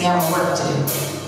We have work to do.